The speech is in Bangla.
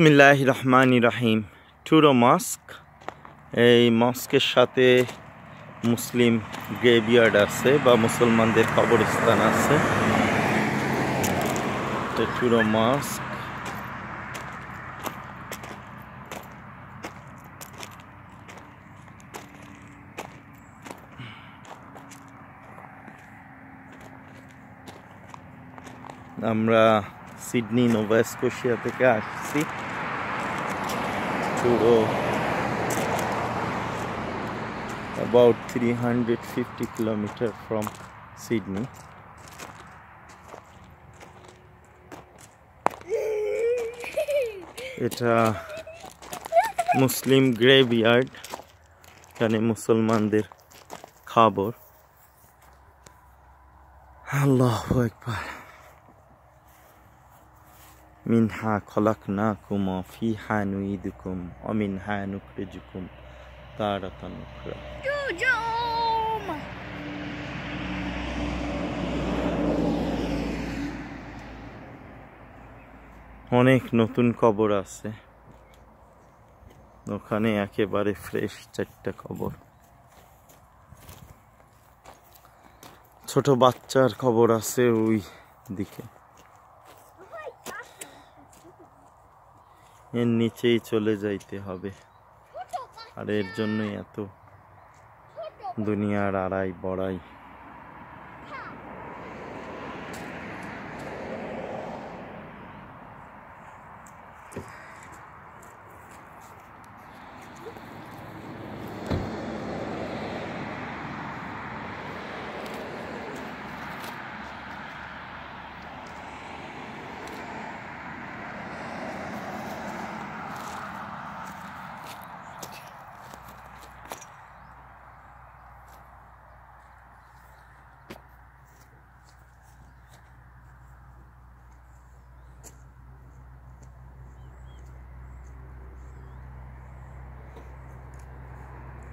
বিসমিল্লাহ রহমান রাহিম। টুরো মস্ক এই মস্কের সাথে মুসলিম গ্রেভিয়ার্ড আছে বা মুসলমানদের কবরস্থান আছে। টুরো মস্ক আমরা সিডনি, নোভা স্কোশিয়া থেকে আসছি। পুরো about 350 kilometer from Sydney. এটা মুসলিম গ্রেভিয়ার্ড এখানে মুসলমানদের খাবার আল্লাহ একবার মিনহা খলাকনাকুম ফিহা নুইদুকুম অমিনহা তারাতান উখরা Jujum! অনেক নতুন কবর আছে। ওখানে একেবারে ফ্রেশ চারটা কবর ছোট বাচ্চার খবর আছে ওই দিকে। এর নিচেই চলে যাইতে হবে। আর এর জন্যই এত দুনিয়ার আড়াই বড়াই